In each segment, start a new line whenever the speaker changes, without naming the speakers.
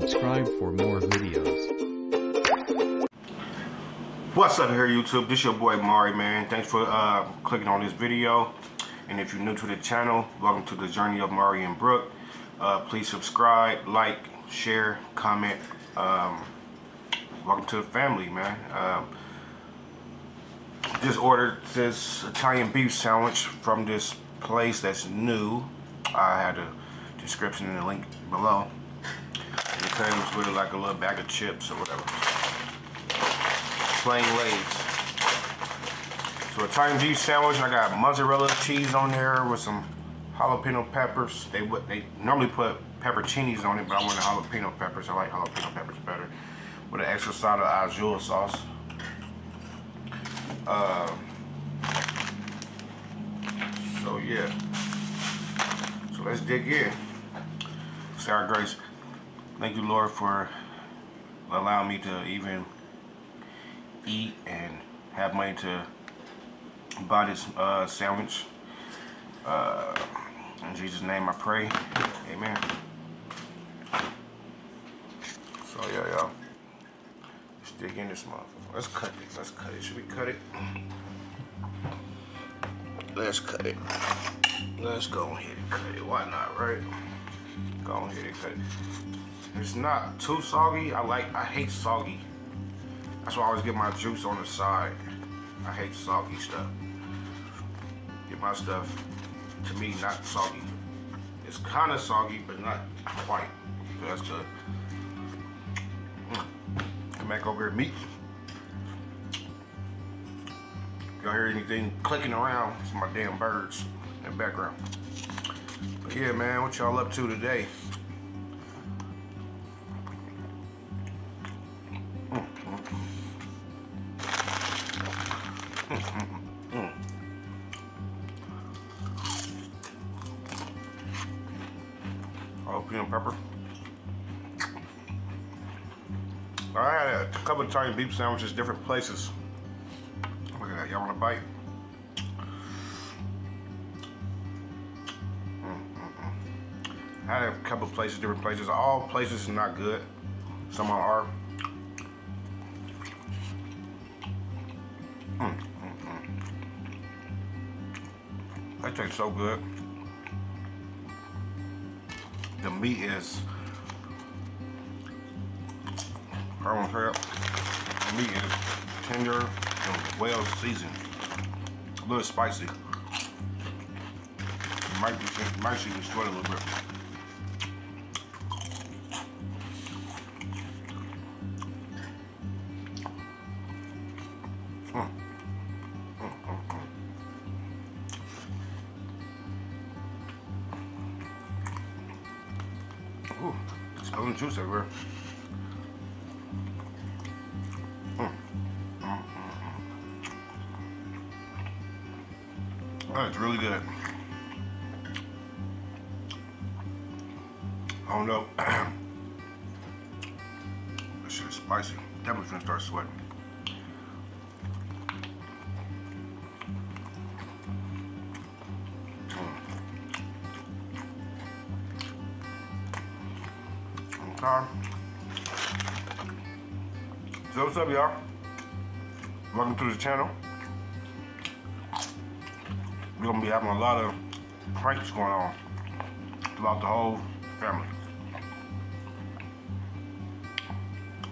subscribe for more videos.
What's up here YouTube? This your boy Mari man. Thanks for uh, clicking on this video. And if you're new to the channel, welcome to the journey of Mari and Brooke. Uh, please subscribe, like, share, comment. Um, welcome to the family, man. Um, just ordered this Italian beef sandwich from this place that's new. I had a description in the link below. Comes with like a little bag of chips or whatever plain Lay's. So Italian beef sandwich, I got mozzarella cheese on there with some jalapeno peppers. They would they normally put pepperoncinis on it, but I want the jalapeno peppers. I like jalapeno peppers better. With an extra side of au jus sauce. Uh, so yeah. So let's dig in. Sour grace. Thank you, Lord, for allowing me to even eat and have money to buy this uh, sandwich. Uh, in Jesus' name I pray. Amen. So yeah, y'all. Let's dig in this motherfucker. Let's cut it. Let's cut it. Should we cut it? Let's cut it. Let's go ahead and cut it. Why not, right? Go cut it. It's not too soggy. I like, I hate soggy that's why I always get my juice on the side. I hate soggy stuff. Get my stuff, to me, not soggy. It's kind of soggy, but not quite. So that's good. Mm. Come back over here, meat. Y'all hear anything clicking around? It's my damn birds in the background. Yeah, man, what y'all up to today? Oh, jalapeno pepper. I had a couple of Italian beef sandwiches, different places. Look at that, y'all want a bite? I had a couple places, different places. All places are not good. Some are. Mm, mm, mm. That tastes so good the meat is I want to the meat is tender and well seasoned. A little spicy. might be might see sweat a little bit. Ooh, spilling juice everywhere. Mm. Mm, mm, That's really good. I don't know. this shit is spicy. Definitely gonna start sweating. So what's up y'all? Welcome to the channel. We're gonna be having a lot of pranks going on throughout the whole family.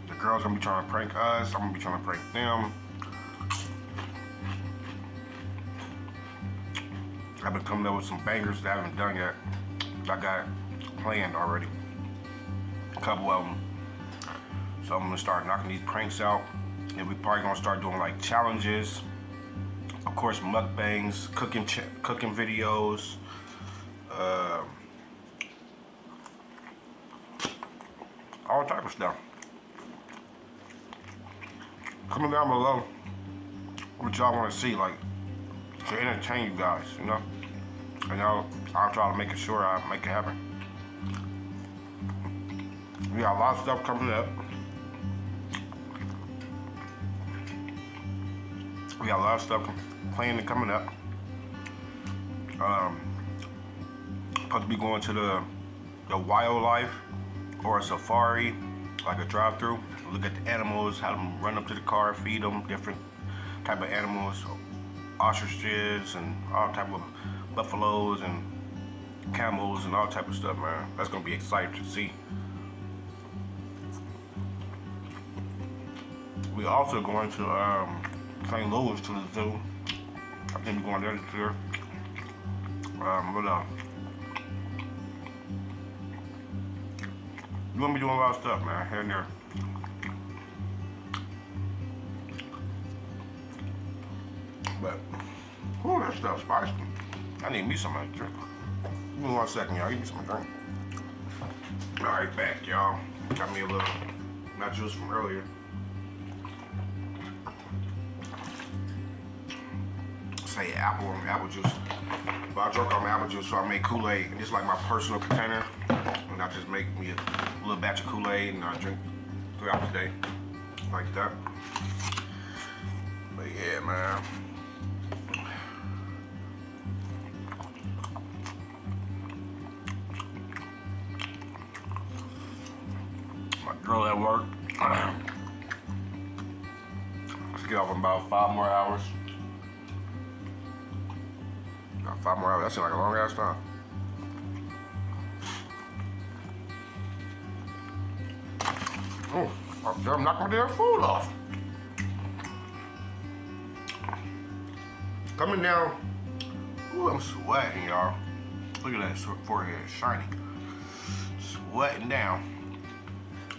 The girls gonna be trying to prank us, I'm gonna be trying to prank them. I've been coming up with some bangers that I haven't done yet. I got planned already a couple of them. So I'm gonna start knocking these pranks out. And we probably gonna start doing like challenges. Of course, mukbangs, cooking cooking videos. Uh, all type of stuff. Comment down below what y'all want to see, like to entertain you guys, you know. And y'all, I'll try to make it sure I make it happen. We got a lot of stuff coming up. We got a lot of stuff planned and coming up. Um, supposed to be going to the the wildlife or a safari, like a drive-through. Look at the animals, have them run up to the car, feed them different type of animals, ostriches and all type of buffaloes and camels and all type of stuff, man. That's gonna be exciting to see. We also going to um, St. Louis to the zoo. I think we're going there this year. Um, but uh, we're gonna be doing a lot of stuff, man, here and there. But, whew, that stuff's spicy. I need me some of that drink. Give me one second, y'all. Give me some drink. All right, back, y'all. Got me a little, not juice from earlier. Say apple and apple juice. But I drink all my apple juice, so I make Kool-Aid. It's like my personal container. And I just make me a little batch of Kool-Aid and I drink throughout the day. Like that. But yeah, man. My girl at work. Let's get off in about five more hours. Five more hours. That like a long ass time. Oh, I'm knocking my damn food off. Coming down. Ooh, I'm sweating, y'all. Look at that forehead, shiny. Sweating down.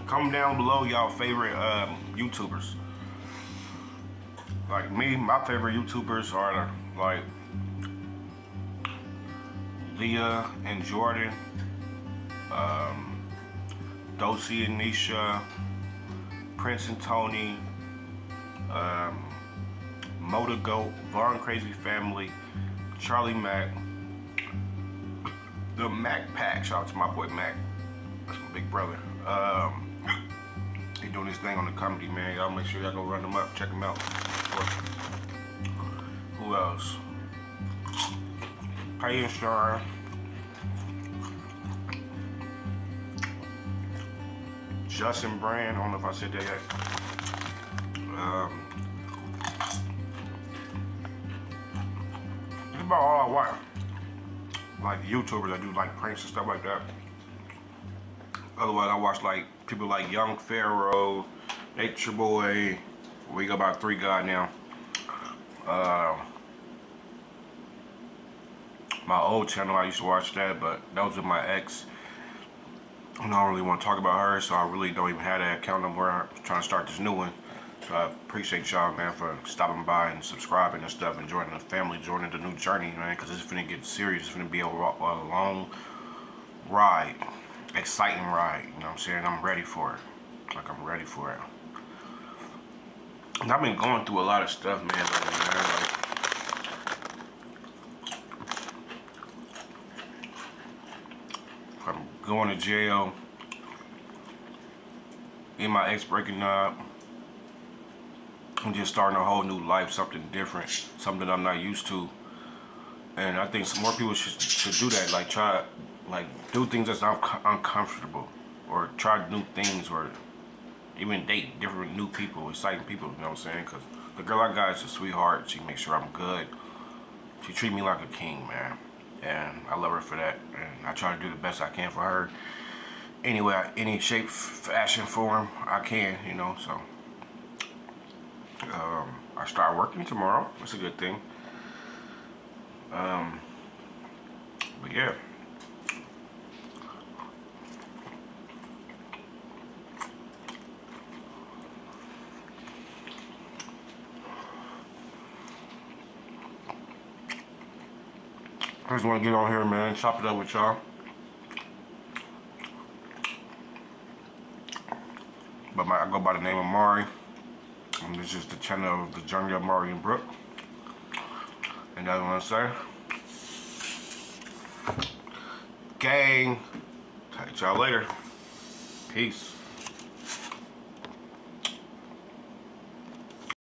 Comment down below y'all favorite um, YouTubers. Like me, my favorite YouTubers are like Leah and Jordan, um, Dosey and Nisha, Prince and Tony, um, Motor Goat, Vaughn Crazy Family, Charlie Mack, the Mac Pack. Shout out to my boy Mac. That's my big brother. Um, he doing his thing on the comedy, man. Y'all make sure y'all go run him up, check him out. Who else? Payton Star. Justin Brand, I don't know if I said that yet. Um, about all I watch. Like YouTubers that do like pranks and stuff like that. Otherwise, I watch like people like Young Pharaoh, Nature Boy. We got about three God now. Uh, my old channel, I used to watch that, but that was with my ex. I don't really want to talk about her, so I really don't even have that account no more. I'm trying to start this new one. So I appreciate y'all, man, for stopping by and subscribing and stuff and joining the family, joining the new journey, man, because it's going to get serious. It's going to be a, a long ride, exciting ride, you know what I'm saying? I'm ready for it. Like, I'm ready for it. And I've been going through a lot of stuff, man, man. Like, I'm going to jail. And my ex breaking up. I'm just starting a whole new life, something different, something I'm not used to. And I think some more people should, should do that, like try, like do things that's un uncomfortable, or try new things, or even date different new people, exciting people, you know what I'm saying? Because the girl I got is a sweetheart. She makes sure I'm good. She treat me like a king, man. And I love her for that. And I try to do the best I can for her. Anyway, any shape, fashion, form I can, you know, so. Um, I start working tomorrow. That's a good thing. Um, but yeah. Just want to get on here, man, chop it up with y'all. But my, I go by the name of Mari. And this is the channel of the journey of Mari and Brooke. And that's what I say. Gang. Catch y'all later. Peace.